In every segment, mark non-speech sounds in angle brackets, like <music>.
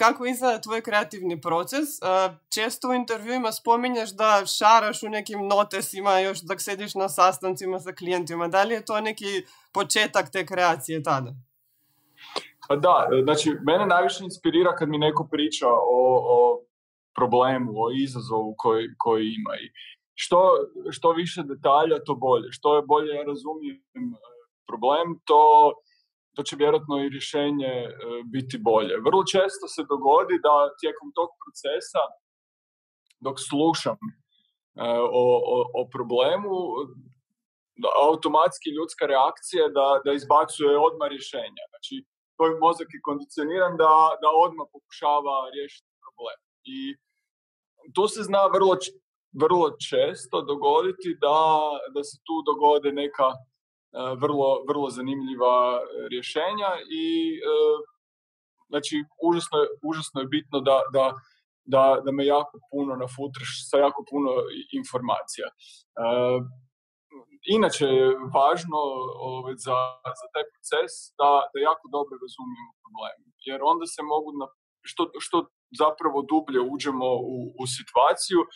kako izgleda tvoj kreativni proces? Često u intervjuima spominješ da šaraš u nekim notesima još dok sediš na sastancima sa klijentima. Da li je to neki početak te kreacije tada? Pa da, znači mene najviše inspirira kad mi neko priča o, o problemu, o izazovu koji, koji ima. I što, što više detalja, to bolje. Što je bolje ja razumijem e, problem, to, to će vjerojatno i rješenje e, biti bolje. Vrlo često se dogodi da tijekom tog procesa, dok slušam e, o, o, o problemu, automatski ljudska reakcija da, da izbacuje odmah rješenja. Znači, tvoj mozak je kondicioniran da, da odmah pokušava riješiti problem. I tu se zna vrlo, vrlo često dogoditi da, da se tu dogode neka vrlo, vrlo zanimljiva rješenja i e, znači užasno je, užasno je bitno da, da, da, da me jako puno nafutraš sa jako puno informacija. E, inače je važno ovaj, za, za taj proces da, da jako dobro razumijemo problem. Jer onda se mogu, na, što, što zapravo dublje uđemo u, u situaciju, e,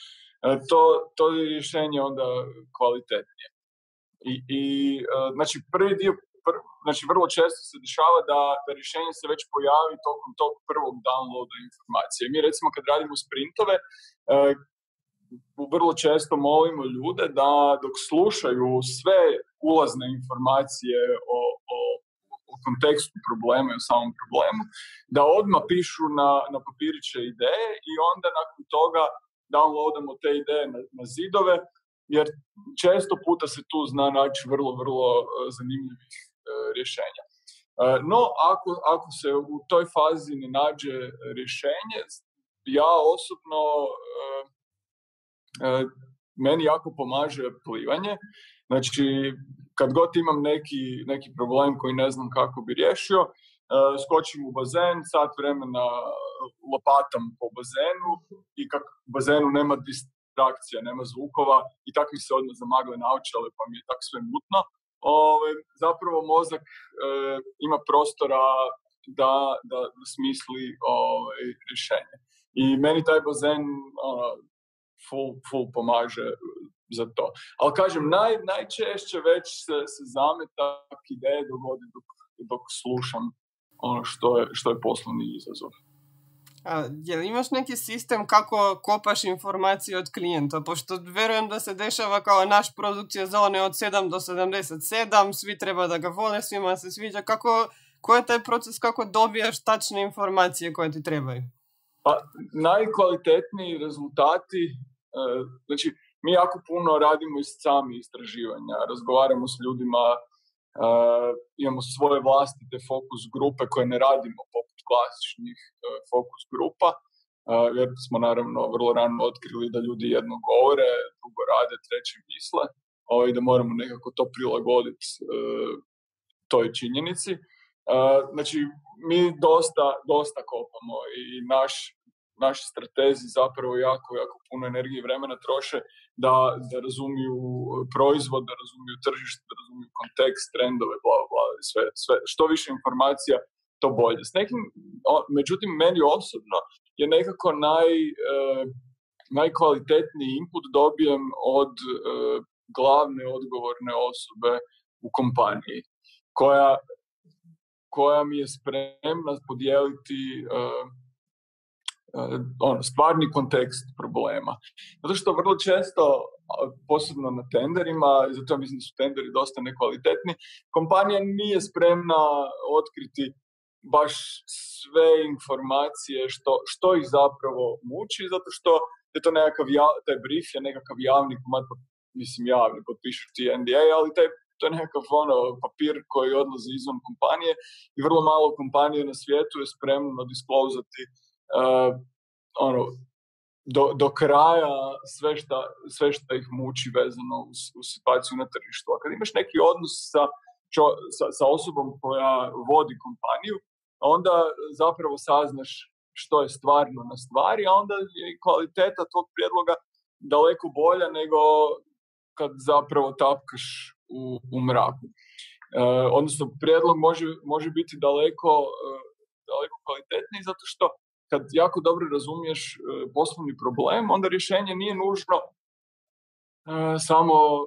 to, to je rješenje onda kvalitetnije. I, i e, znači prvi dio, pr, znači vrlo često se dešava da, da rješenje se već pojavi tokom tog prvog downloada informacije. Mi recimo kad radimo sprintove, e, vrlo često molimo ljude da dok slušaju sve ulazne informacije o, o, o kontekstu problema i o samom problemu, da odmah pišu na, na papiriće ideje i onda nakon toga downloadamo te ideje na, na zidove, jer često puta se tu zna naći vrlo, vrlo e, zanimljivih e, rješenja. E, no, ako, ako se u toj fazi ne nađe rješenje, ja osobno meni jako pomaže plivanje. Znači, kad god imam neki, neki problem koji ne znam kako bi riješio, skočim u bazen, sat vremena lopatam po bazenu i kak u bazenu nema distrakcija, nema zvukova i tako mi se odmah zamagle naočale pa mi je tako sve mutno. Ove, zapravo mozak e, ima prostora da, da, smisli ove, rješenje. I meni taj bazen ono, full, full pomaže za to. Ali kažem, naj, najčešće već se, se zametak ideje dogodi dok, dok slušam ono što je, što je poslovni izazov. A, jel imaš neki sistem kako kopaš informacije od klijenta? Pošto verujem da se dešava kao naš produkcija zone od 7 do 77, svi treba da ga vole, svima se sviđa. Kako, ko je taj proces, kako dobijaš tačne informacije koje ti trebaju? Pa, najkvalitetniji rezultati E, znači, mi jako puno radimo iz sami istraživanja, razgovaramo s ljudima, uh, imamo svoje vlastite fokus grupe koje ne radimo poput klasičnih uh, fokus grupa, uh, jer smo naravno vrlo rano otkrili da ljudi jedno govore, drugo rade, treće misle ovaj, da moramo nekako to prilagoditi toj činjenici. Znači, mi dosta, dosta kopamo i naš naši stratezi zapravo jako, jako puno energije i vremena troše da, da razumiju proizvod, da razumiju tržište, da razumiju kontekst, trendove, bla, bla, sve, sve. Što više informacija, to bolje. S nekim, međutim, meni osobno je nekako naj, uh, najkvalitetniji input dobijem od uh, glavne odgovorne osobe u kompaniji, koja, koja mi je spremna podijeliti uh, ono, stvarni kontekst problema. Zato što vrlo često, posebno na tenderima, zato mislim da su tenderi dosta nekvalitetni, kompanija nije spremna otkriti baš sve informacije što, što ih zapravo muči, zato što je to nekakav, taj brief je nekakav javni komad, mislim javni, potpišu ti NDA, ali taj to je nekakav ono, papir koji odlazi izvan kompanije i vrlo malo kompanije na svijetu je spremno disklozati uh, ono, do, do kraja sve šta, sve šta ih muči vezano u, u situaciju na tržištu. A kad imaš neki odnos sa, čo, sa, sa osobom koja vodi kompaniju, onda zapravo saznaš što je stvarno na stvari, a onda je kvaliteta tog prijedloga daleko bolja nego kad zapravo tapkaš u, u mraku. E, odnosno, prijedlog može, može biti daleko, e, daleko kvalitetniji zato što kad jako dobro razumiješ e, poslovni problem, onda rješenje nije nužno e, samo e,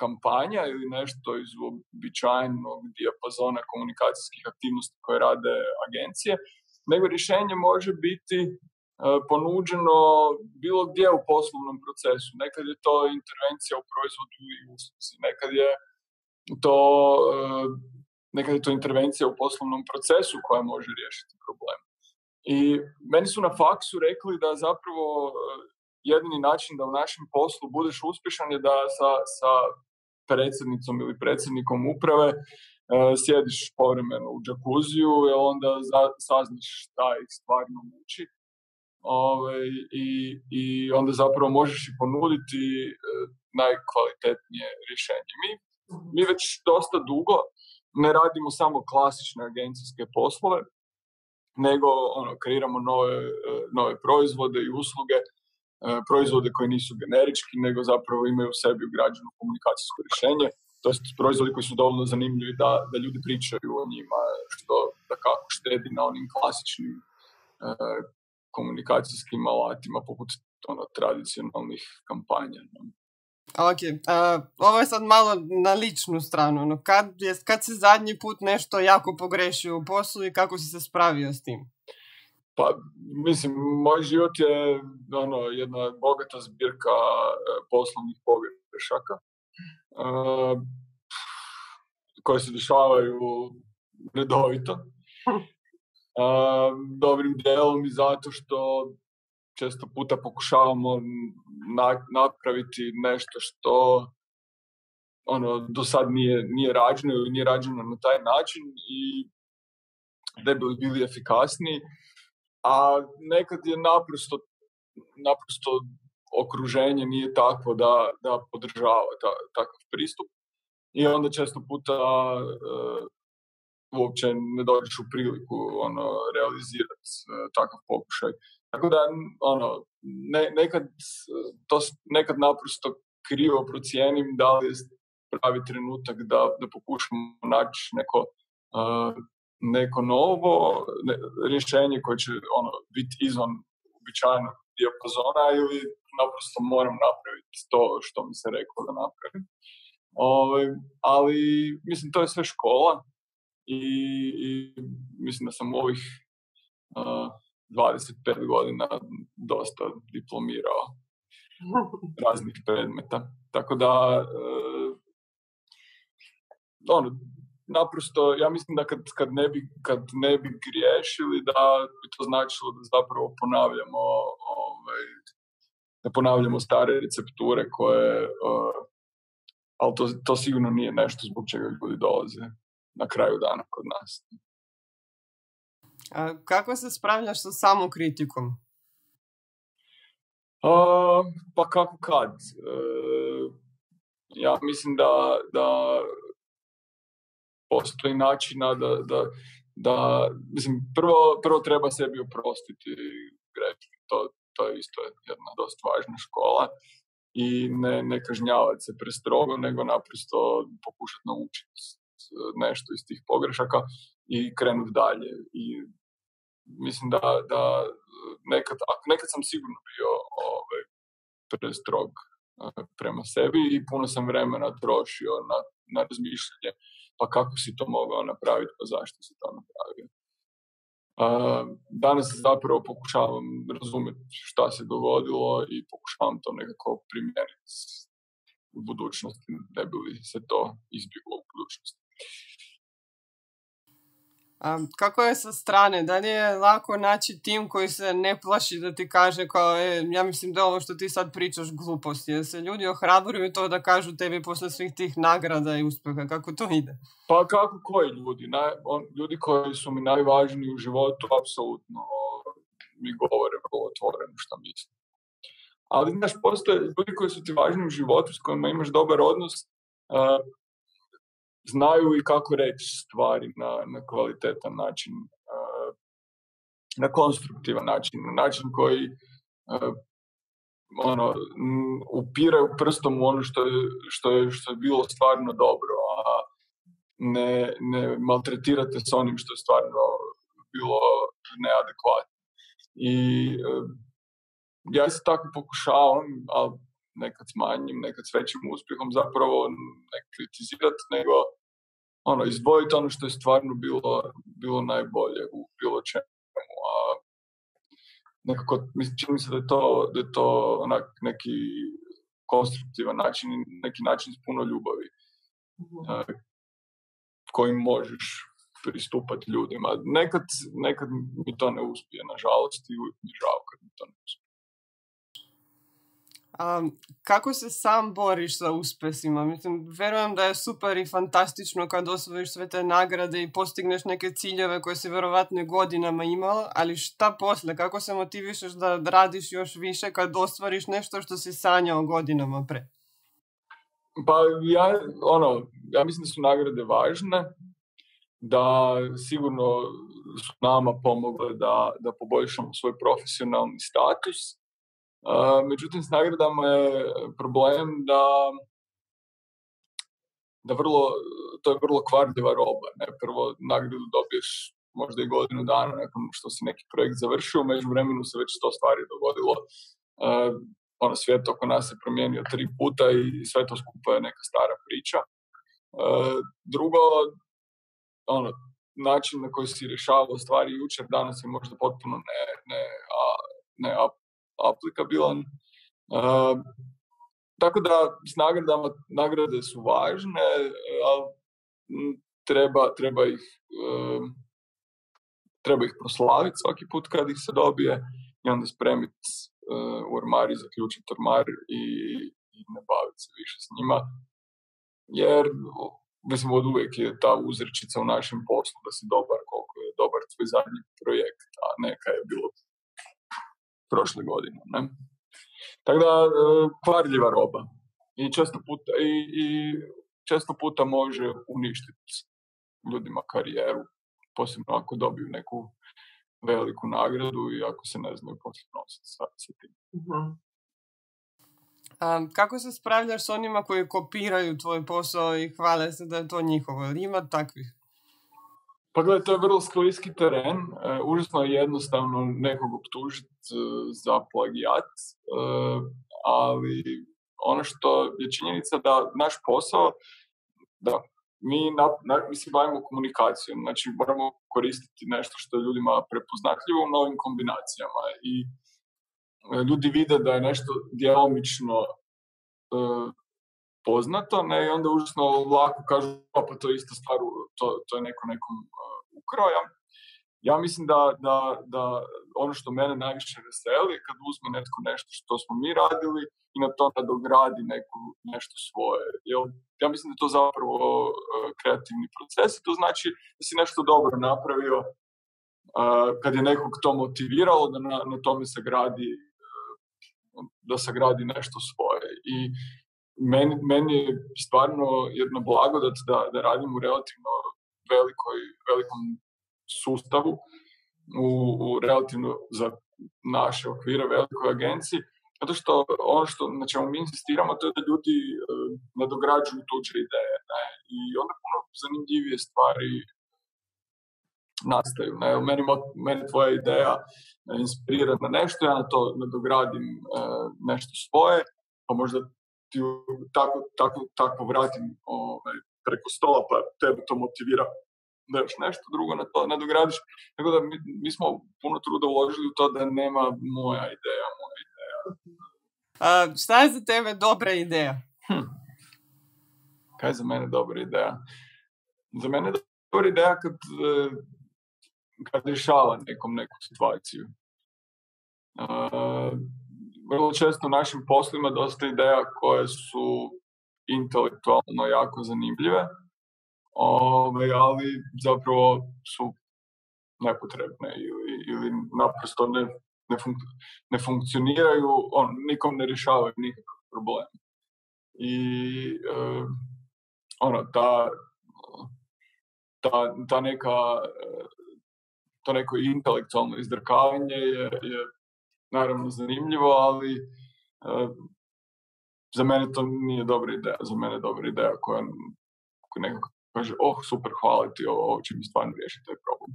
kampanja ili nešto iz običajnog dijapazona komunikacijskih aktivnosti koje rade agencije, nego rješenje može biti ponuđeno bilo gdje u poslovnom procesu. Nekad je to intervencija u proizvodu i usluzi, nekad je to nekad je to intervencija u poslovnom procesu koja može riješiti problem. I meni su na faksu rekli da zapravo e, jedini način da u našem poslu budeš uspješan je da sa, sa predsjednicom ili predsjednikom uprave e, sjediš povremeno u džakuziju i onda za, saznaš šta ih stvarno muči. Ove, i, I onda zapravo možeš i ponuditi e, najkvalitetnije rješenje. Mi, mi već dosta dugo ne radimo samo klasične agencijske poslove, nego ono, kreiramo nove, e, nove proizvode i usluge, e, proizvode koji nisu generički, nego zapravo imaju u sebi ugrađeno komunikacijsko rješenje, to jest proizvodi koji su dovoljno zanimljivi da, da ljudi pričaju o njima, što da kako štedi na onim klasičnim e, komunikacijskim alatima poput ono, tradicionalnih kampanja. Ok, uh, ovo je sad malo na ličnu stranu. No, kad, je, kad si zadnji put nešto jako pogrešio u poslu i kako si se spravio s tim? Pa, mislim, moj život je ono, jedna bogata zbirka uh, poslovnih pogrešaka uh, koje se dešavaju redovito. Uh, <laughs> dobrim dijelom i zato što često puta pokušavamo napraviti nešto što ono, do sad nije, nije rađeno ili nije rađeno na taj način i da bi bili efikasniji, a nekad je naprosto, naprosto okruženje nije takvo da, da podržava ta, takav pristup i onda često puta uh, uopće ne dođeš u priliku ono, realizirati uh, takav pokušaj. Tako da, ono, ne, nekad, to nekad naprosto krivo procijenim da li je pravi trenutak da, da pokušamo naći neko, uh, neko novo ne, rješenje koje će ono, biti izvan uobičajenog dijapazona ili naprosto moram napraviti to što mi se reklo da napravim. Ove, ovaj, ali mislim to je sve škola i, i mislim da sam u ovih 25 godina dosta diplomirao <laughs> raznih predmeta. Tako da, uh, ono, naprosto, ja mislim da kad, kad, ne bi, kad ne bi griješili, da bi to značilo da zapravo ponavljamo ovaj, da ponavljamo stare recepture koje, uh, ali to, to sigurno nije nešto zbog čega ljudi dolaze na kraju dana kod nas. A kako se spravljaš sa samokritikom? Uh, pa kako kad? Uh, ja mislim da, da postoji načina da, da, da mislim, prvo, prvo treba sebi oprostiti greške. To, to je isto jedna dosta važna škola i ne, ne kažnjavati se prestrogo, nego naprosto pokušati naučiti nešto iz tih pogrešaka i krenuti dalje. I mislim da, da nekad, nekad sam sigurno bio ovaj, prestrog prema sebi i puno sam vremena trošio na, na razmišljanje pa kako si to mogao napraviti, pa zašto si to napravio. danas zapravo pokušavam razumjeti šta se dogodilo i pokušavam to nekako primijeniti u budućnosti, ne bi se to izbjeglo u budućnosti. Kako je sa strane? Da li je lako naći tim koji se ne plaši da ti kaže kao, e, ja mislim da ovo što ti sad pričaš gluposti. Jer se ljudi ohrabruju to da kažu tebi posle svih tih nagrada i uspjeha. Kako to ide? Pa kako koji ljudi? Naj, on, ljudi koji su mi najvažniji u životu, apsolutno mi govore vrlo otvoreno što mislim. Ali, znaš, postoje ljudi koji su ti važni u životu, s kojima imaš dobar odnos, znaju i kako reći stvari na, na kvalitetan način, na konstruktivan način, na način koji ono, upiraju prstom u ono što je, što je, što je bilo stvarno dobro, a ne, ne maltretirate s onim što je stvarno bilo neadekvatno. I ja se tako pokušavam, ali nekad s manjim, nekad s većim uspjehom zapravo ne kritizirati, nego ono, izdvojiti ono što je stvarno bilo, bilo najbolje u bilo čemu. A nekako, mislim, čini mi se da je to, da je to onak neki konstruktivan način i neki način s puno ljubavi mm kojim možeš pristupati ljudima. Nekad, nekad mi to ne uspije, nažalost, i uvijek mi žao kad mi to ne uspije. A, kako se sam boriš sa uspesima? Mislim, verujem da je super i fantastično kad osvojiš sve te nagrade i postigneš neke ciljeve koje si verovatno godinama imao, ali šta posle? Kako se motivišeš da radiš još više kad ostvariš nešto što si sanjao godinama pre? Pa ja, ono, ja mislim da su nagrade važne, da sigurno su nama pomogle da, da poboljšamo svoj profesionalni status, međutim, s nagradama je problem da da vrlo, to je vrlo kvarljiva roba. Ne? Prvo nagradu dobiješ možda i godinu dana nakon što si neki projekt završio, u vremenu se već sto stvari dogodilo. Uh, ono, svijet oko nas se promijenio tri puta i sve to skupa je neka stara priča. Uh, drugo, ono, način na koji si rješavao stvari jučer, danas je možda potpuno ne, ne, a, ne aplikabilan. Tako da s nagradama, nagrade su važne, ali treba, treba ih uh, treba ih proslaviti svaki put kad ih se dobije i onda spremiti uh, u ormari, zaključiti ormar i, i ne baviti se više s njima. Jer, mislim, od uvijek je ta uzrečica u našem poslu da si dobar koliko je dobar tvoj zadnji projekt, a neka je bilo prošle godine. Ne? Tako da, e, kvarljiva roba. I često puta, i, i često puta može uništiti ljudima karijeru, posebno ako dobiju neku veliku nagradu i ako se ne znaju poslije nositi sa, tim. Uh-huh. A, kako se spravljaš s onima koji kopiraju tvoj posao i hvale se da je to njihovo? Ima takvih? Pa gledaj, to je vrlo skliski teren. E, užasno je jednostavno nekog optužiti e, za plagijat, e, ali ono što je činjenica da naš posao, da mi, na, na, mi se bavimo komunikacijom, znači moramo koristiti nešto što je ljudima prepoznatljivo u novim kombinacijama i e, ljudi vide da je nešto djelomično e, poznato, ne, i onda užasno lako kažu, pa to je ista stvar, to, to je neko nekom ukroja. Ja mislim da, da, da ono što mene najviše veseli je kad uzme netko nešto što smo mi radili i na to nadogradi neku, nešto svoje. Jel, ja mislim da je to zapravo uh, kreativni proces to znači da si nešto dobro napravio uh, kad je nekog to motiviralo da na, na tome se gradi uh, da se gradi nešto svoje. I meni, meni je stvarno jedno blagodat da, da radim u relativno velikoj, velikom sustavu, u, u relativno za naše okvire velikoj agenciji, zato što ono što, na čemu mi insistiramo to je da ljudi uh, nadograđuju tuđe ideje ne? i onda puno zanimljivije stvari nastaju. Ne? Meni, meni tvoja ideja inspirira na nešto, ja na to nadogradim uh, nešto svoje, pa možda ti tako, tako, tako vratim ovaj, preko stola, pa tebe to motivira da još nešto drugo na to nadogradiš. Tako da mi, mi smo puno truda uložili u to da nema moja ideja, moja ideja. A, šta je za tebe dobra ideja? Hm. Kaj je za mene dobra ideja? Za mene je dobra ideja kad, e, kad rješava nekom neku situaciju. Uh, vrlo često u našim poslima dosta ideja koje su intelektualno jako zanimljive, Ove, ali zapravo su nepotrebne ili, ili naprosto ne, ne, fun, ne funkcioniraju, on, nikom ne rješavaju nikakav problem. I uh, ono, ta, ta, ta neka to neko intelektualno izdrkavanje je, je naravno zanimljivo, ali uh, za mene to nije dobra ideja. Za mene je dobra ideja koja, koja nekako kaže, oh, super, hvala ti, ovo, ovo će mi stvarno riješiti taj problem.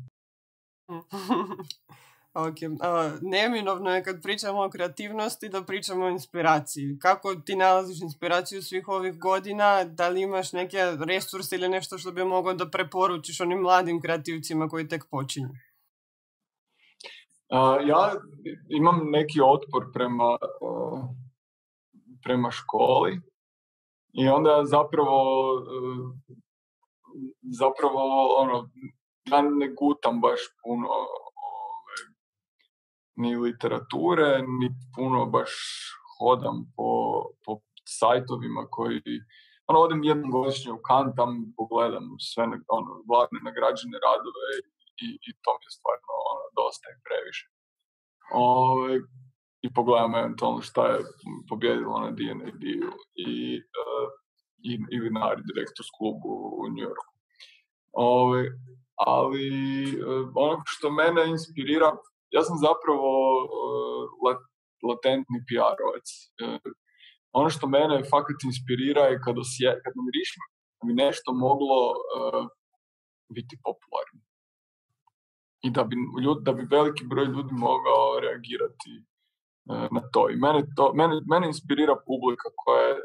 <laughs> Ok, uh, neminovno je kad pričamo o kreativnosti da pričamo o inspiraciji. Kako ti nalaziš inspiraciju svih ovih godina? Da li imaš neke resurse ili nešto što bi mogao da preporučiš onim mladim kreativcima koji tek počinju? Uh, ja imam neki otpor prema, uh, prema školi i onda zapravo uh, zapravo ono ja ne gutam baš puno ni literature, ni puno baš hodam po, po sajtovima koji ono, odem jednom godišnje u kantam, pogledam sve ono, vladne nagrađene radove i, i to mi je stvarno dosta i previše. Ove, ovaj, I pogledam eventualno šta je pobjedilo na D&A-u i, uh, i, ili na Directors klubu u New Yorku. Ove, ovaj, ali uh, ono što mene inspirira ja sam zapravo uh, latentni PR-ovac. Ono što mene fakat inspirira je kad, osje, kad namirišim da bi nešto moglo biti popularno. I da bi, ljud, da bi veliki broj ljudi mogao reagirati uh, na to. I mene, to, mene, mene inspirira publika koja je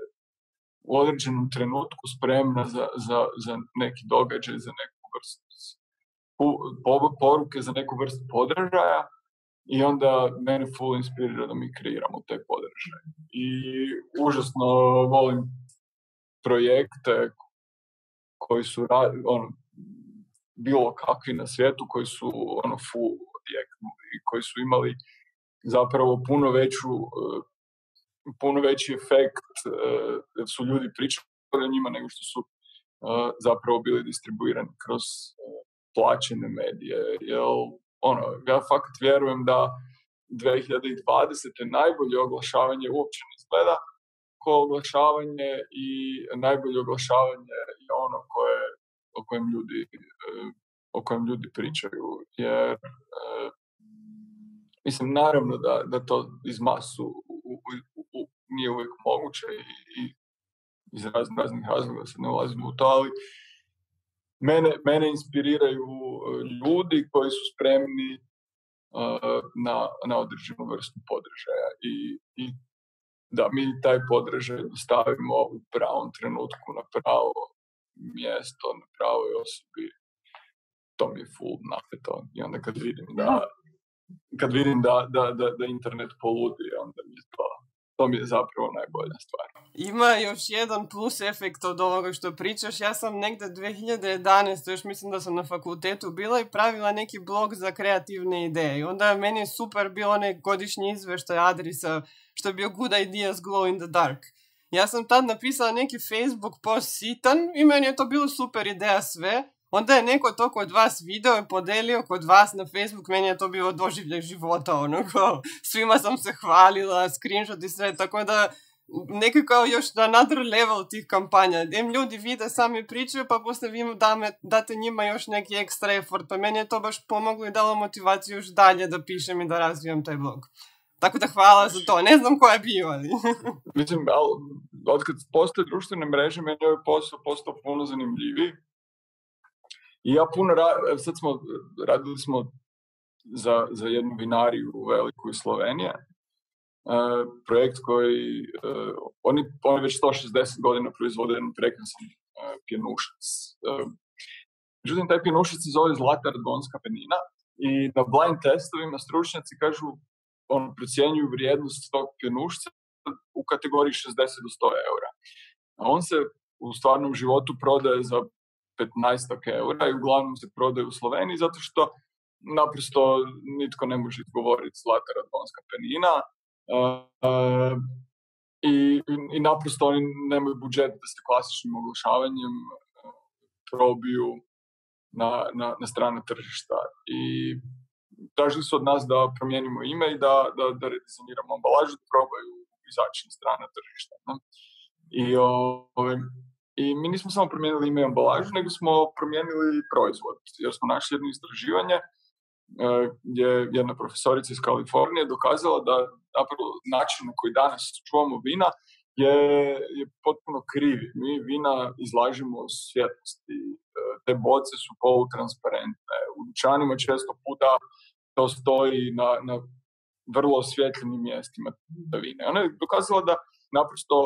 u određenom trenutku spremna za, za, za neki događaj, za neku vrstu poruke za neku vrstu podražaja i onda mene full inspirira da mi kreiramo te podržaje. I užasno volim projekte koji su ono, bilo kakvi na svijetu, koji su ono full i koji su imali zapravo puno veću puno veći efekt da su ljudi pričali o njima nego što su zapravo bili distribuirani kroz plaćene medije, jer ono, ja fakat vjerujem da 2020. najbolje oglašavanje uopće ne izgleda ko oglašavanje i najbolje oglašavanje je ono koje, o kojem ljudi eh, o kojem ljudi pričaju jer eh, mislim naravno da, da to iz masu u, u, u, nije uvijek moguće i, i iz raznih, raznih razloga se ne ulazimo u to, ali mene, mene inspiriraju e, ljudi koji su spremni na, na određenu vrstu podržaja i, i da mi taj podržaj stavimo u pravom trenutku na pravo mjesto, na pravoj osobi, to mi je full napeto. I onda kad vidim da, kad vidim da, da, da, da internet poludi, onda mi je to to mi je zapravo najbolja stvar. Ima još jedan plus efekt od ovoga što pričaš. Ja sam negde 2011. još mislim da sam na fakultetu bila i pravila neki blog za kreativne ideje. I onda meni je super bio onaj godišnji izveštaj Adrisa što je bio Good Ideas Glow in the Dark. Ja sam tad napisala neki Facebook post sitan i meni je to bilo super ideja sve. Onda je neko to kod vas video i podelio kod vas na Facebook, meni je to bilo doživljaj života, ono, kao, svima sam se hvalila, screenshot i sve, tako da nekako još na another level tih kampanja, gdje ljudi vide, sami pričaju, pa posle vi date njima još neki ekstra effort, pa meni je to baš pomoglo i dalo motivaciju još dalje da pišem i da razvijam taj blog. Tako da hvala za to. Ne znam ko je bio, ali... <laughs> Mislim, od kad postoje društvene mreže, meni je ovaj posao postao puno zanimljiviji I ja puno, ra- sad smo, radili smo za, za jednu vinariju u Veliku iz Slovenije, Uh, projekt koji, uh, oni, oni već 160 godina proizvode jedan prekrasan uh, pjenušac. Međutim, taj pjenušac se zove Zlata Radgonska penina i na blind testovima stručnjaci kažu, on procjenjuju vrijednost tog pjenušca u kategoriji 60 do 100 eura. A on se u stvarnom životu prodaje za 15 eura i uglavnom se prodaju u Sloveniji zato što naprosto nitko ne može izgovoriti zlata radonska penina uh, i, i naprosto oni nemaju budžet da se klasičnim oglašavanjem uh, probiju na, na, na tržišta i tražili su od nas da promijenimo ime i da, da, da redizajniramo ambalažu, da probaju izaći na strane tržišta. Ne? I ove, ovaj, I mi nismo samo promijenili ime ambalažu, nego smo promijenili proizvod. Jer smo našli jedno istraživanje e, gdje jedna profesorica iz Kalifornije dokazala da napravo način na koji danas čuvamo vina je, je potpuno krivi. Mi vina izlažemo svjetlosti, e, te boce su polutransparentne. U dućanima često puta to stoji na, na vrlo osvjetljenim mjestima vine. Ona je dokazala da naprosto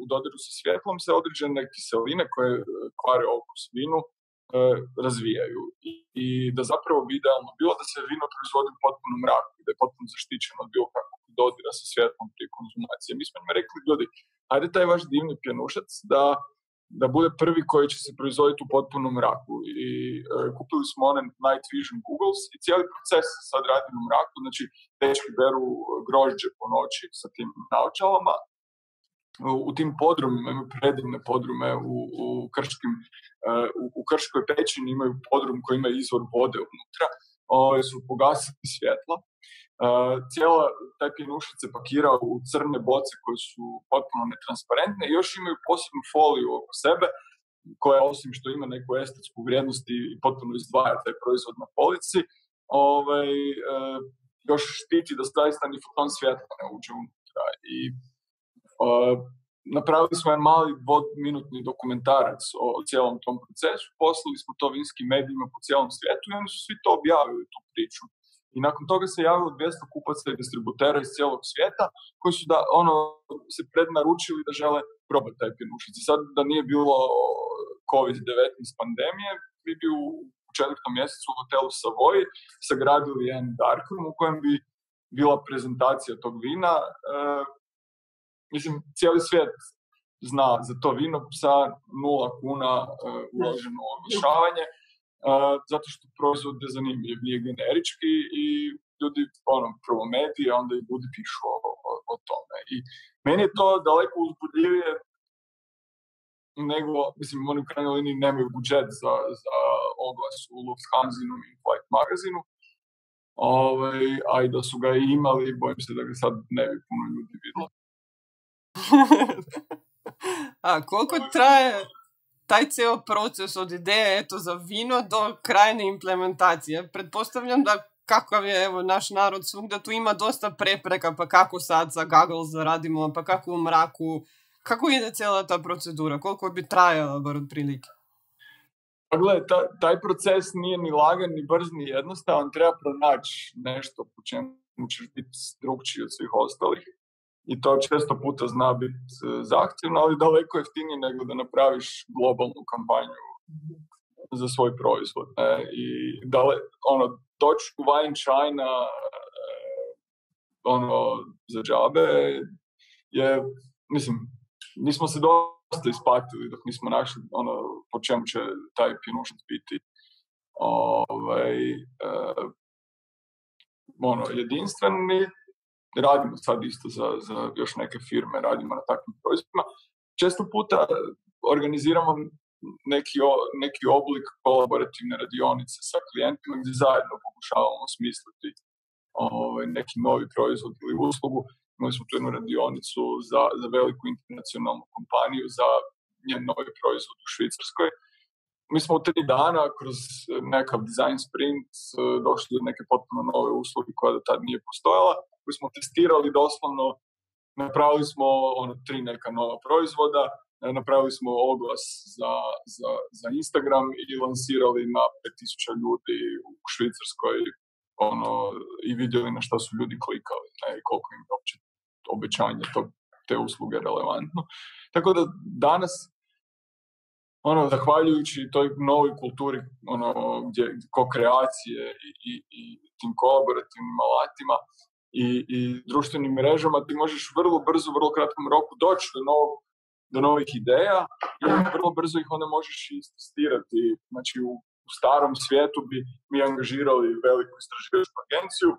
u dodiru sa svjetlom se određene kiseline koje kvare okus vinu e, razvijaju. I, I, da zapravo bi idealno bilo da se vino proizvodi u potpunom mraku, da je potpuno zaštićeno od bilo kakvog dodira sa svjetlom prije konzumacije. Mi smo im rekli, ljudi, ajde taj vaš divni pjenušac da da bude prvi koji će se proizvoditi u potpunom mraku. I e, kupili smo one Night Vision Googles i cijeli proces sad radimo u mraku, znači dečki beru grožđe po noći sa tim naočalama. U, tim podrumima imaju predivne podrume u, u, krškim, e, u, u krškoj pećini imaju podrum koji ima izvor vode unutra, ove su pogasili svjetlo Uh, cijela taj pjenušac se pakira u crne boce koje su potpuno netransparentne i još imaju posebnu foliju oko sebe koja osim što ima neku estetsku vrijednost i potpuno izdvaja taj proizvod na polici, ovaj, uh, još štiti da zaista ni foton svjetla ne uđe unutra. I uh, napravili smo jedan mali dvominutni dokumentarac o, cijelom tom procesu, poslali smo to vinskim medijima po cijelom svijetu i oni su svi to objavili, tu priču. I nakon toga se javilo 200 kupaca i distributera iz cijelog svijeta koji su da ono se prednaručili da žele probati taj pjenušić. I sad da nije bilo COVID-19 pandemije, mi bi u četvrtom mjesecu u hotelu Savoy sagradili jedan darkroom u kojem bi bila prezentacija tog vina. E, mislim, cijeli svijet zna za to vino sa nula kuna e, uloženo oglašavanje zato što proizvod je zanimljiv, nije generički i ljudi, ono, prvo medije, onda i ljudi pišu o, o, o, tome. I meni je to daleko uzbudljivije nego, mislim, oni u krajnjoj liniji nemaju budžet za, za oglas u Lufthansa i Flight magazinu, Ove, ovaj, a i da su ga imali, bojim se da ga sad ne bi puno ljudi vidjelo. <laughs> a koliko traje taj ceo proces od ideje eto, za vino do krajne implementacije. Pretpostavljam da kakav je evo, naš narod svugda tu ima dosta prepreka, pa kako sad za goggles zaradimo, pa kako u mraku, kako ide cijela ta procedura, koliko bi trajala bar otprilike? Pa gledaj, taj proces nije ni lagan, ni brz, ni jednostavan, treba pronaći nešto po čemu ćeš biti drugčiji od svih ostalih i to često puta zna biti e, zahtjevno, ali daleko jeftinije nego da napraviš globalnu kampanju za svoj proizvod. Ne? I dale, ono, doći u Wine China e, ono, za džabe je, mislim, nismo se dosta ispatili dok nismo našli ono, po čemu će taj pjenušac biti ovaj, uh, ono, jedinstveni radimo sad isto za, za još neke firme, radimo na takvim proizvodima. Često puta organiziramo neki, neki oblik kolaborativne radionice sa klijentima gdje zajedno pokušavamo smisliti ovaj, neki novi proizvod ili uslugu. Imali smo tu jednu radionicu za, za veliku internacionalnu kompaniju, za njen novi proizvod u Švicarskoj. Mi smo u tri dana kroz nekav design sprint eh, došli do neke potpuno nove usluge koja do tad nije postojala koju smo testirali doslovno, napravili smo ono, tri neka nova proizvoda, e, napravili smo oglas za, za, za Instagram i lansirali na 5000 ljudi u Švicarskoj ono, i vidjeli na šta su ljudi klikali ne, i koliko im je uopće obećanje tog, te usluge relevantno. Tako da danas ono, zahvaljujući toj novoj kulturi ono, gdje, ko kreacije i, i, i tim kolaborativnim alatima, i, i društvenim mrežama, ti možeš vrlo brzo, vrlo kratkom roku doći do, novog, do novih ideja i vrlo brzo ih onda možeš istestirati. Znači u, u starom svijetu bi mi angažirali veliku istraživačku agenciju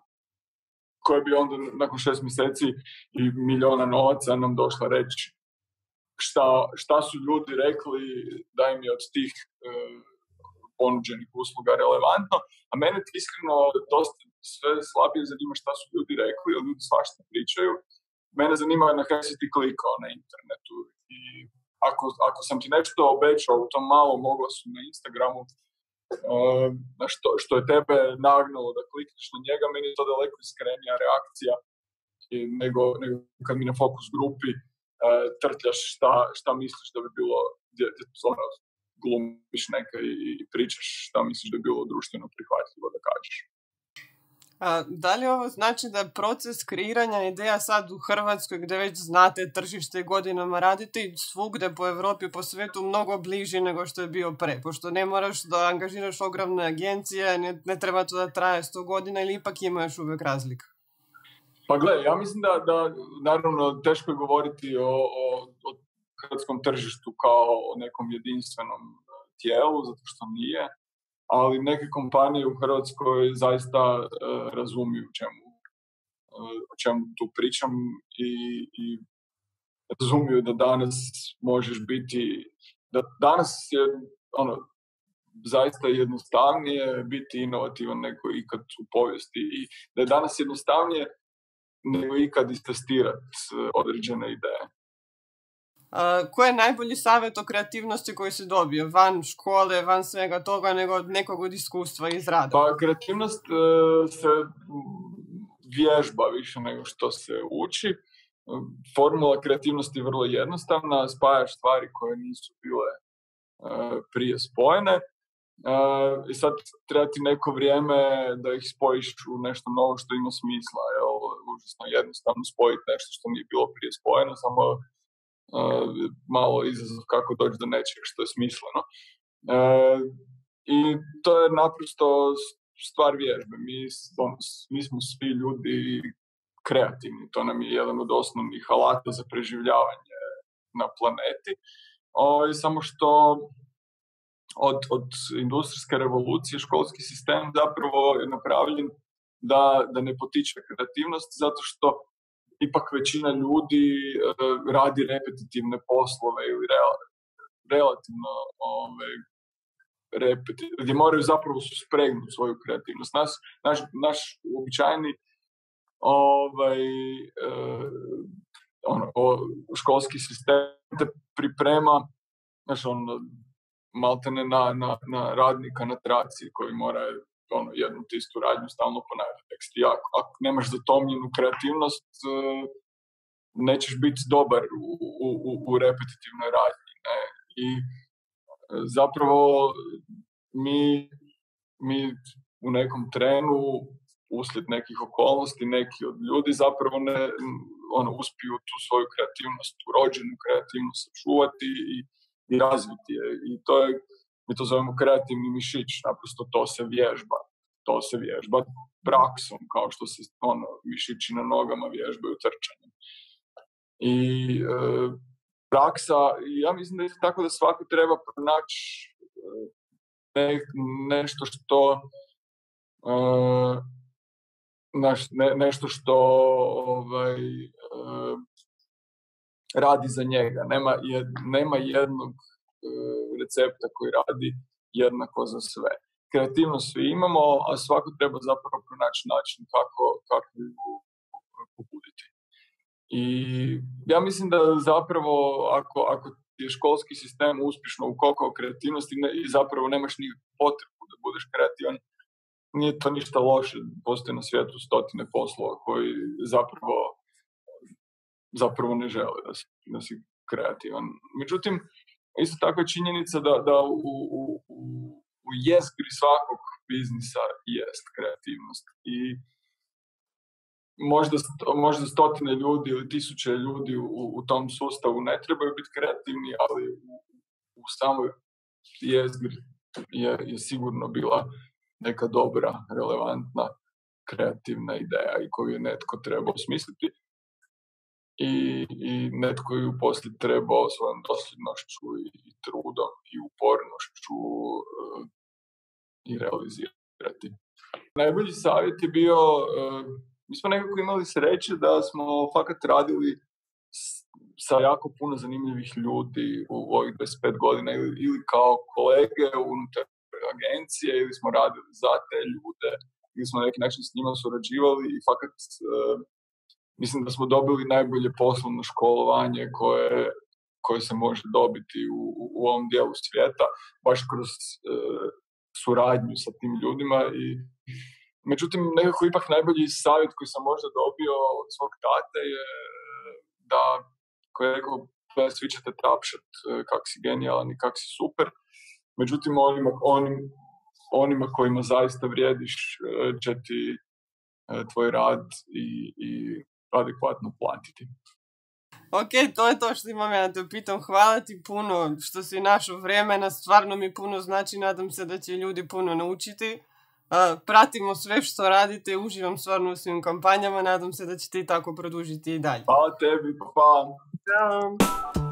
koja bi onda nakon šest mjeseci i miliona novaca nam došla reći šta, šta su ljudi rekli da im je od tih e, ponuđenih usluga relevantno, a mene iskreno dosta sve slabije zanima šta su ljudi rekli, jer ljudi svašta pričaju. Mene zanima na kaj si ti klikao na internetu i ako, ako sam ti nešto obećao u tom malom oglasu na Instagramu, uh, što, što je tebe nagnalo da klikneš na njega, meni je to daleko iskrenija reakcija nego, nego kad mi na fokus grupi trtljaš šta, šta misliš da bi bilo, gdje, gdje ono, glumiš neka i, i pričaš šta misliš da bi bilo društveno prihvatljivo da kažeš. A, da li ovo znači da proces kreiranja ideja sad u Hrvatskoj gdje već znate tržište godinama radite svugdje po Europi, po svijetu mnogo bliži nego što je bio pre, pošto ne moraš da angažiraš ogromne agencije, ne, ne treba to da traje sto godina ili ipak ima još uvijek razlika? Pa gle, ja mislim da, da naravno teško je govoriti o, o, o hrvatskom tržištu kao o nekom jedinstvenom tijelu, zato što nije ali neke kompanije u Hrvatskoj zaista uh, razumiju čemu, uh, o čemu tu pričam i, i razumiju da danas možeš biti, da danas je ono, zaista jednostavnije biti inovativan nego ikad u povijesti i da je danas jednostavnije nego ikad istestirati određene ideje. Uh, ko je najbolji savjet o kreativnosti koji si dobio? Van škole, van svega toga, nego od nekog od iskustva iz rada? Pa kreativnost uh, se vježba više nego što se uči. Formula kreativnosti je vrlo jednostavna, spajaš stvari koje nisu bile uh, prije spojene. Uh, I sad treba ti neko vrijeme da ih spojiš u nešto novo što ima smisla. Jel? Užasno jednostavno spojiti nešto što nije bilo prije spojeno, samo malo izazov kako doći do nečeg što je smisleno. I to je naprosto stvar vježbe. Mi, mi smo svi ljudi kreativni. To nam je jedan od osnovnih alata za preživljavanje na planeti. O, samo što od, od industrijske revolucije školski sistem zapravo je napravljen da, da ne potiče kreativnost zato što ipak većina ljudi uh, radi repetitivne poslove ili relativno ove, repetitivne, gdje moraju zapravo spregnuti svoju kreativnost. Naš, naš, naš običajni ovaj, uh, ono, o, školski sistem te priprema znaš, on, maltene na, na, na radnika na traci koji mora ono, jednu te istu radnju stalno ponavljati tekst. I ako, ako nemaš zatomljenu kreativnost, e, nećeš biti dobar u, u, u repetitivnoj radnji. Ne? I e, zapravo mi, mi u nekom trenu uslijed nekih okolnosti, neki od ljudi zapravo ne ono, uspiju tu svoju kreativnost, urođenu kreativnost sačuvati i, i razviti je. I to je mi to zovemo kreativni mišić, naprosto to se vježba. To se vježba praksom, kao što se ono, mišići na nogama vježbaju trčanjem. I e, praksa, ja mislim da je tako da svako treba pronaći e, nešto što e, ne, nešto što ovaj, e, radi za njega. Nema, jed, nema jednog recepta koji radi jednako za sve. Kreativnost svi imamo, a svako treba zapravo pronaći način kako, kako ju pobuditi. I ja mislim da zapravo ako, ako je školski sistem uspješno ukokao kreativnosti ne, i zapravo nemaš ni potrebu da budeš kreativan, nije to ništa loše. Postoje na svijetu stotine poslova koji zapravo zapravo ne žele da si, da si kreativan. Međutim, Isto tako je činjenica da, da u, u, u jezgri svakog biznisa jest kreativnost. I možda, možda stotine ljudi ili tisuće ljudi u, u tom sustavu ne trebaju biti kreativni, ali u, u samoj jezgri je, je sigurno bila neka dobra, relevantna, kreativna ideja i koju je netko trebao smisliti i, i netko ju poslije trebao svojom dosljednošću i, trudom i upornošću uh, i realizirati. Najbolji savjet je bio, uh, mi smo nekako imali sreće da smo fakat radili sa jako puno zanimljivih ljudi u ovih 25 godina ili, ili kao kolege unutar agencije ili smo radili za te ljude ili smo na neki način s njima surađivali i fakat uh, mislim da smo dobili najbolje poslovno školovanje koje, koje se može dobiti u, u ovom dijelu svijeta, baš kroz e, suradnju sa tim ljudima i međutim nekako ipak najbolji savjet koji sam možda dobio od svog tate je da koji je rekao svi ćete tapšat e, kak si genijalan i kak si super. Međutim onima, onim, onima kojima zaista vrijediš e, će ti tvoj rad i, i adekvatno platiti. Ok, to je to što imam ja da te pitam. Hvala ti puno što si našao vremena, stvarno mi puno znači, nadam se da će ljudi puno naučiti. Uh, pratimo sve što radite, uživam stvarno u svim kampanjama, nadam se da će ti tako produžiti i dalje. Hvala tebi, hvala. Ćao.